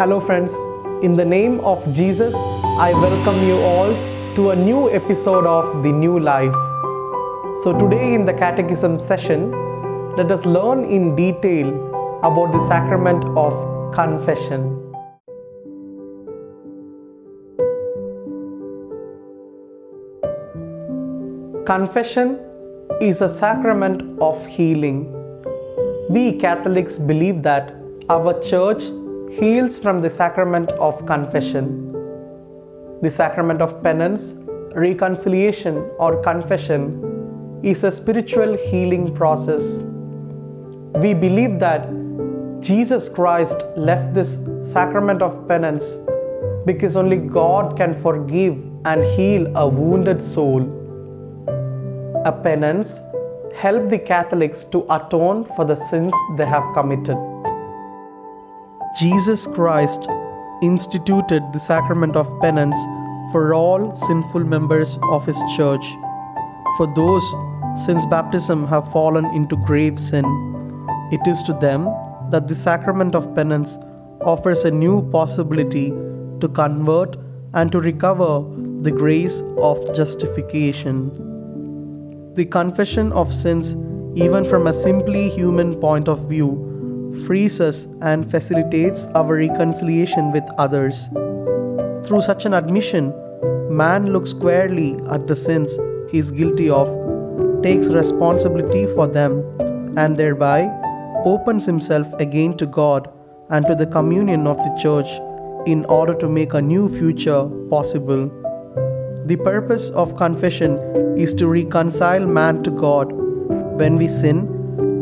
Hello, friends. In the name of Jesus, I welcome you all to a new episode of The New Life. So, today in the Catechism session, let us learn in detail about the sacrament of confession. Confession is a sacrament of healing. We Catholics believe that our church heals from the sacrament of confession. The sacrament of penance, reconciliation, or confession is a spiritual healing process. We believe that Jesus Christ left this sacrament of penance because only God can forgive and heal a wounded soul. A penance help the Catholics to atone for the sins they have committed. Jesus Christ instituted the sacrament of penance for all sinful members of his church. For those since baptism have fallen into grave sin, it is to them that the sacrament of penance offers a new possibility to convert and to recover the grace of justification. The confession of sins, even from a simply human point of view, frees us and facilitates our reconciliation with others. Through such an admission, man looks squarely at the sins he is guilty of, takes responsibility for them, and thereby opens himself again to God and to the communion of the Church in order to make a new future possible. The purpose of confession is to reconcile man to God. When we sin,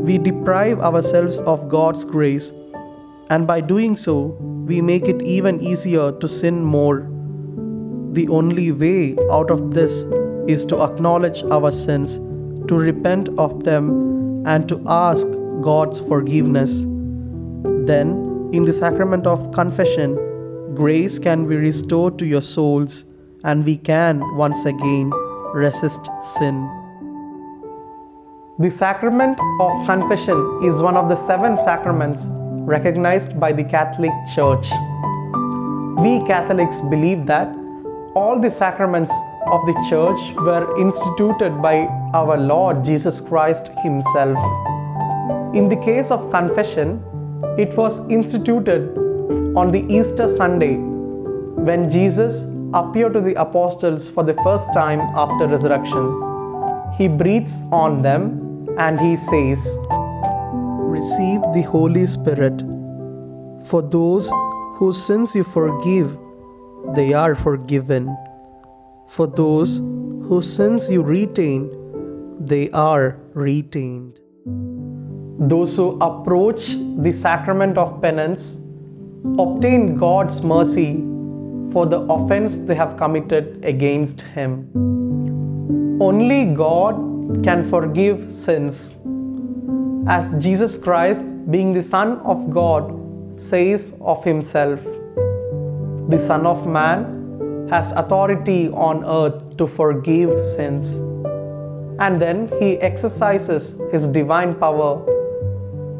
we deprive ourselves of God's grace, and by doing so, we make it even easier to sin more. The only way out of this is to acknowledge our sins, to repent of them, and to ask God's forgiveness. Then, in the sacrament of confession, grace can be restored to your souls, and we can once again resist sin. The sacrament of confession is one of the seven sacraments recognized by the Catholic Church. We Catholics believe that all the sacraments of the Church were instituted by our Lord Jesus Christ Himself. In the case of confession, it was instituted on the Easter Sunday when Jesus appeared to the apostles for the first time after resurrection. He breathes on them and he says, Receive the Holy Spirit. For those whose sins you forgive, they are forgiven. For those whose sins you retain, they are retained. Those who approach the sacrament of penance obtain God's mercy for the offense they have committed against Him. Only God can forgive sins. As Jesus Christ, being the Son of God, says of Himself, the Son of Man has authority on earth to forgive sins. And then He exercises His divine power.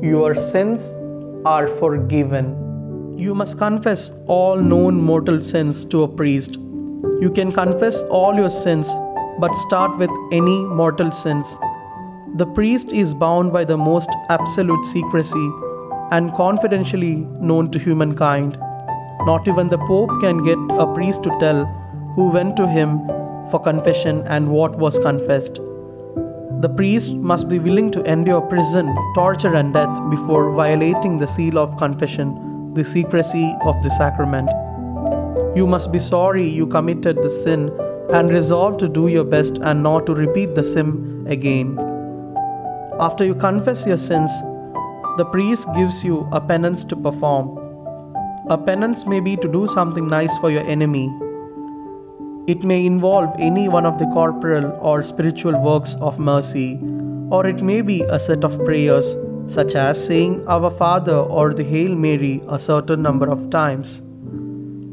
Your sins are forgiven. You must confess all known mortal sins to a priest. You can confess all your sins but start with any mortal sins. The priest is bound by the most absolute secrecy and confidentially known to humankind. Not even the Pope can get a priest to tell who went to him for confession and what was confessed. The priest must be willing to endure prison, torture, and death before violating the seal of confession, the secrecy of the sacrament. You must be sorry you committed the sin and resolve to do your best and not to repeat the sin again. After you confess your sins, the priest gives you a penance to perform. A penance may be to do something nice for your enemy. It may involve any one of the corporal or spiritual works of mercy, or it may be a set of prayers, such as saying Our Father or the Hail Mary a certain number of times.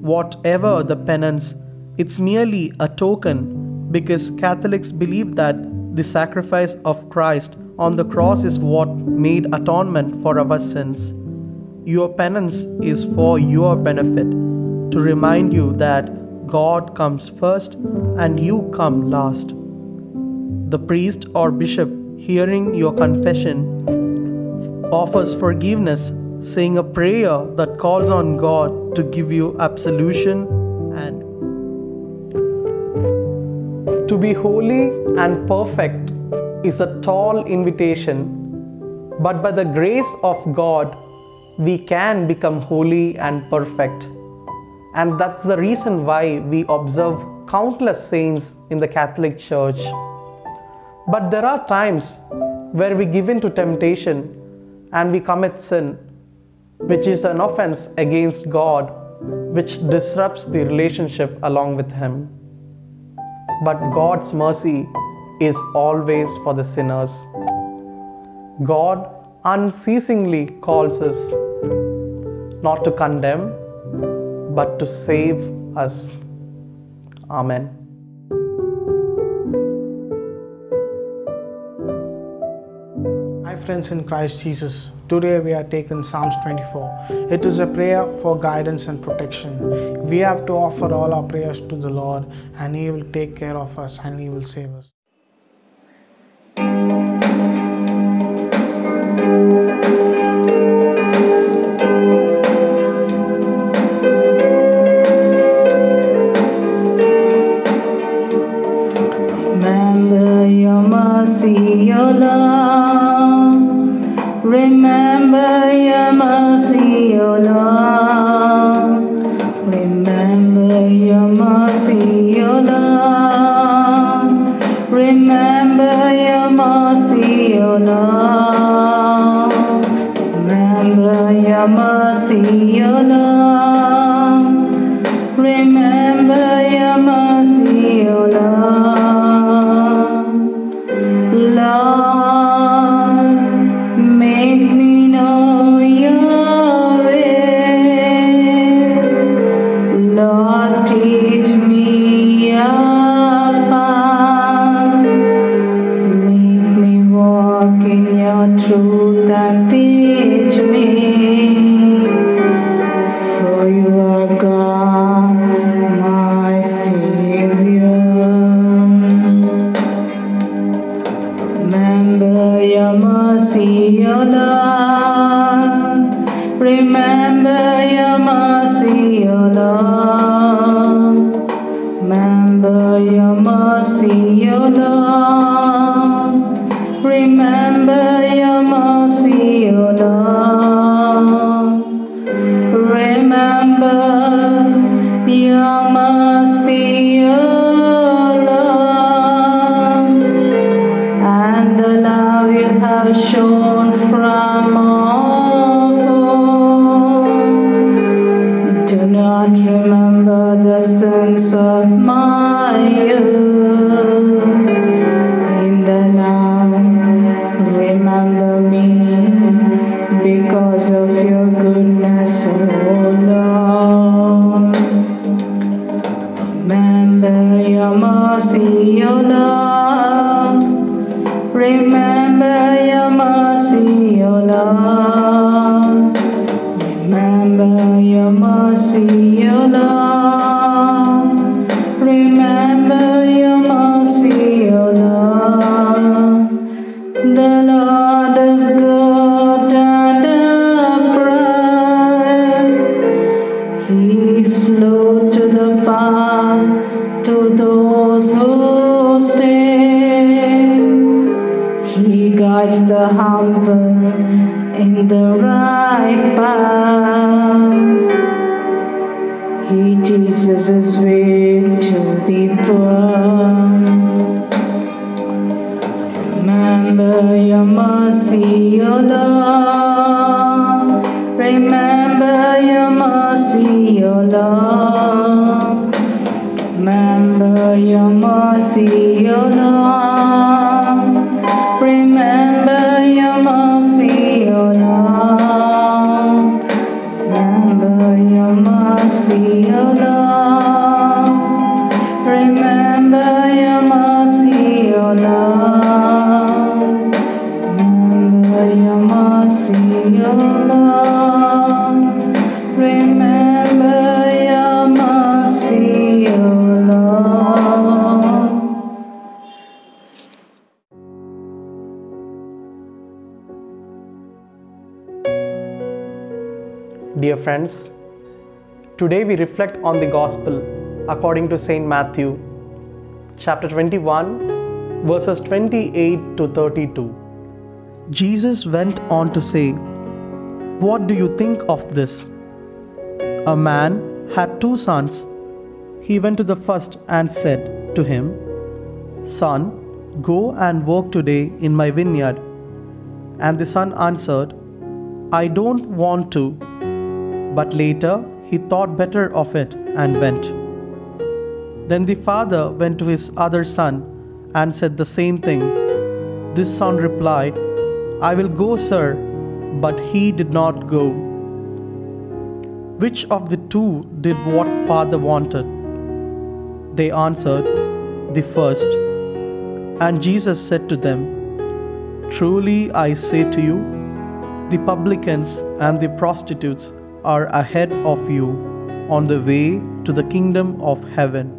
Whatever the penance, it's merely a token because Catholics believe that the sacrifice of Christ on the cross is what made atonement for our sins. your penance is for your benefit, to remind you that God comes first and you come last. The priest or bishop, hearing your confession, offers forgiveness, saying a prayer that calls on God to give you absolution to be holy and perfect is a tall invitation, but by the grace of God, we can become holy and perfect. And that's the reason why we observe countless saints in the Catholic Church. But there are times where we give in to temptation and we commit sin, which is an offense against God, which disrupts the relationship along with Him. But God's mercy is always for the sinners. God unceasingly calls us not to condemn, but to save us. Amen. Friends in Christ Jesus. Today we are taking Psalms 24. It is a prayer for guidance and protection. We have to offer all our prayers to the Lord and He will take care of us and He will save us. Your mercy, your love. Remember your mercy, your love. Remember your mercy, your love. Remember your mercy, your love. Remember your mercy, your love. Your love. Remember your mercy, your love. Remember mercy, your love. Remember your mercy, your love. The Lord is good and upright. He's slow to the path to those who stay. He guides the humble in the right path. He teaches his way to the poor. Remember your mercy, your love. Remember your mercy, your love. Remember your mercy, your love. Dear friends, today we reflect on the Gospel according to St. Matthew, chapter 21, verses 28 to 32. Jesus went on to say, What do you think of this? A man had two sons. He went to the first and said to him, Son, go and work today in my vineyard. And the son answered, I don't want to. But later he thought better of it and went. Then the father went to his other son and said the same thing. This son replied, I will go, sir, but he did not go. Which of the two did what father wanted? They answered, The first. And Jesus said to them, Truly I say to you, the publicans and the prostitutes are ahead of you on the way to the kingdom of heaven.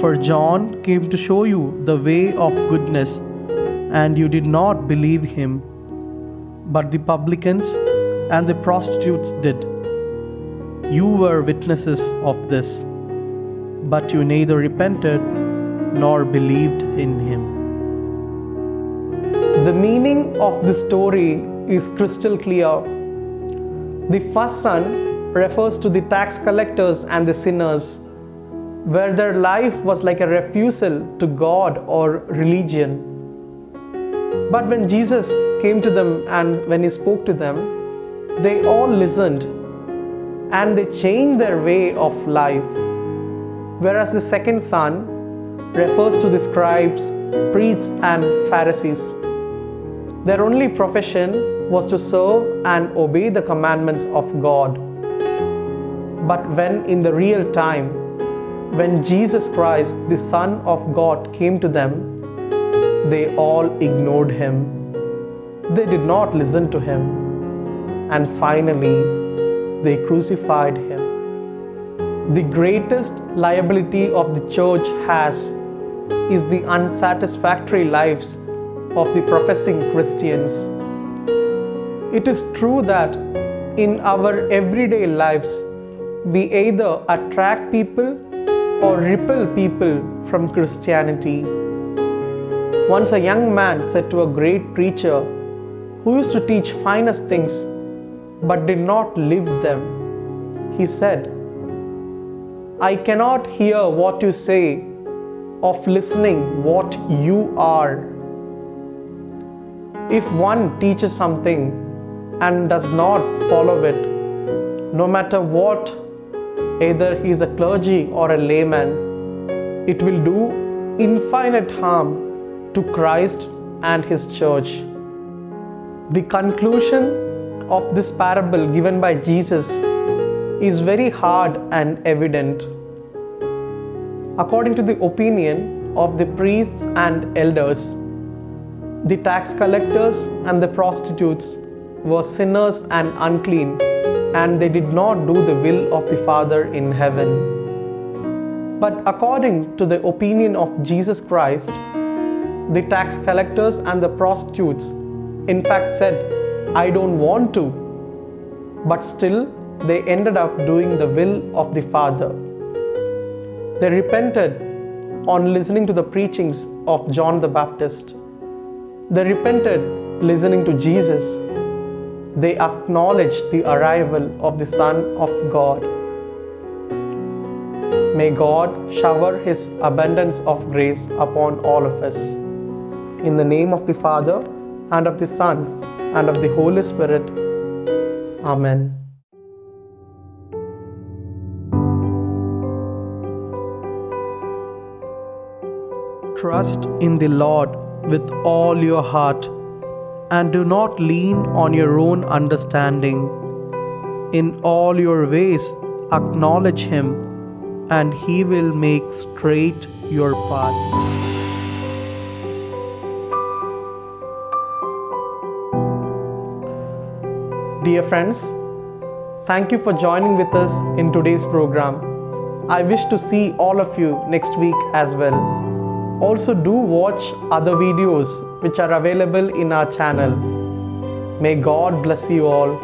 For John came to show you the way of goodness, and you did not believe him, but the publicans and the prostitutes did. You were witnesses of this, but you neither repented nor believed in him. The meaning of the story is crystal clear. The first son refers to the tax collectors and the sinners, where their life was like a refusal to God or religion. But when Jesus came to them and when he spoke to them, they all listened and they changed their way of life. Whereas the second son refers to the scribes, priests, and Pharisees. Their only profession was to serve and obey the commandments of God. But when in the real time, when Jesus Christ, the Son of God, came to them, they all ignored him. They did not listen to him. And finally, they crucified him. The greatest liability of the church has is the unsatisfactory lives of the professing Christians. It is true that in our everyday lives, we either attract people or repel people from Christianity. Once a young man said to a great preacher who used to teach finest things but did not live them, he said, I cannot hear what you say of listening what you are. If one teaches something and does not follow it, no matter what, either he is a clergy or a layman, it will do infinite harm to Christ and his church. The conclusion of this parable given by Jesus is very hard and evident. According to the opinion of the priests and elders, the tax collectors and the prostitutes were sinners and unclean, and they did not do the will of the Father in heaven. But according to the opinion of Jesus Christ, the tax collectors and the prostitutes, in fact, said, I don't want to, but still they ended up doing the will of the Father. They repented on listening to the preachings of John the Baptist. They repented listening to Jesus. They acknowledged the arrival of the Son of God. May God shower His abundance of grace upon all of us. In the name of the Father, and of the Son, and of the Holy Spirit. Amen. Trust in the Lord with all your heart and do not lean on your own understanding. In all your ways, acknowledge Him, and He will make straight your paths. Dear friends, thank you for joining with us in today's program. I wish to see all of you next week as well. Also, do watch other videos which are available in our channel. May God bless you all.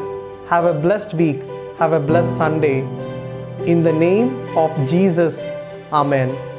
Have a blessed week. Have a blessed Sunday. In the name of Jesus, Amen.